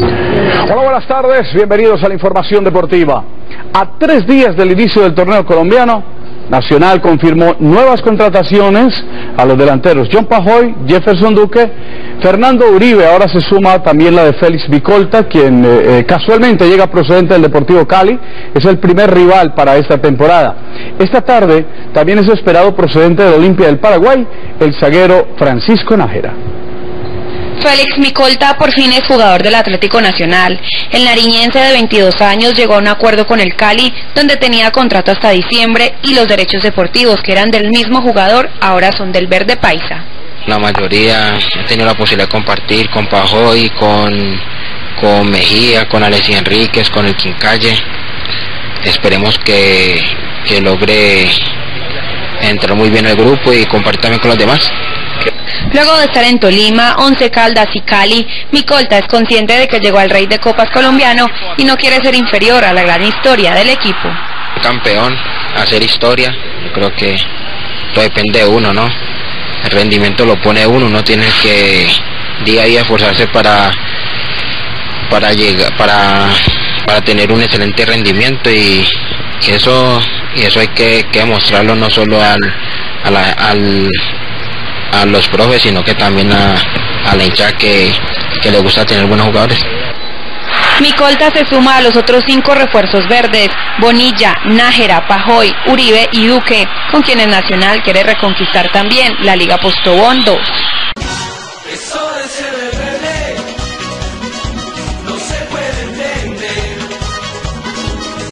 Hola, buenas tardes, bienvenidos a la información deportiva. A tres días del inicio del torneo colombiano, Nacional confirmó nuevas contrataciones a los delanteros John Pajoy, Jefferson Duque, Fernando Uribe, ahora se suma también la de Félix Vicolta, quien eh, eh, casualmente llega procedente del Deportivo Cali, es el primer rival para esta temporada. Esta tarde también es esperado procedente de Olimpia del Paraguay, el zaguero Francisco Nájera. Félix Micolta por fin es jugador del Atlético Nacional. El nariñense de 22 años llegó a un acuerdo con el Cali, donde tenía contrato hasta diciembre y los derechos deportivos que eran del mismo jugador ahora son del Verde Paisa. La mayoría he tenido la posibilidad de compartir con Pajoy, con, con Mejía, con Alexis Enríquez, con el Quincalle. Esperemos que, que logre entrar muy bien el grupo y compartir también con los demás. Luego de estar en Tolima, Once Caldas y Cali, Micolta es consciente de que llegó al Rey de Copas colombiano y no quiere ser inferior a la gran historia del equipo. Campeón, hacer historia, creo que todo depende de uno, ¿no? El rendimiento lo pone uno, uno tiene que día a día esforzarse para para llegar para para tener un excelente rendimiento y, eso y eso hay que, demostrarlo no solo al a los profes, sino que también a, la hincha que, que le gusta tener buenos jugadores. Micolta se suma a los otros cinco refuerzos verdes, Bonilla, Nájera, Pajoy, Uribe y Duque, con quienes Nacional quiere reconquistar también la Liga Postobón 2.